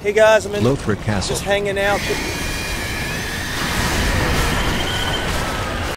Hey guys, I'm in Lothric Castle. just hanging out.